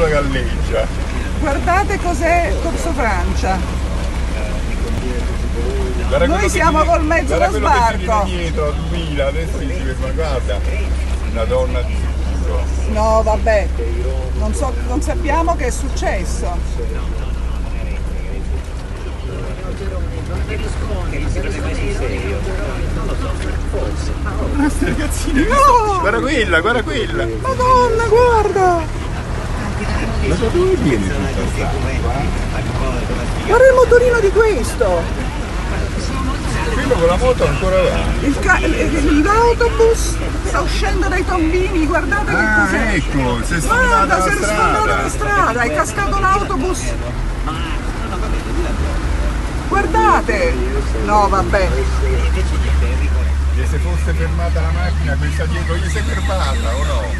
la galleggia. Guardate cos'è Corso Francia. Guarda Noi siamo col mezzo da sbarco. dietro a 2000, adesso si ferma, guarda. Una donna di sicuro. No, vabbè, non, so, non sappiamo che è successo. No! guarda quella, guarda quella. Madonna, guarda! Ma dove viene tutta sta? Guarda il motorino di questo! Quello con la moto ancora. Il ca- il- L'autobus sta uscendo dai tombini, guardate che Ah, cos'è! ecco, si è Guarda, la si è sfondato la strada. strada, è cascato l'autobus! Guardate! No, vabbè, E se fosse fermata la macchina, questa dietro gli si è fermata o no?